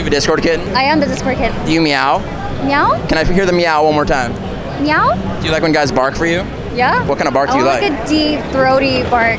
You have a Discord kitten? I am the Discord kitten. Do you meow? Meow? Can I hear the meow one more time? Meow? Do you like when guys bark for you? Yeah. What kind of bark I do you like? like a deep, throaty bark.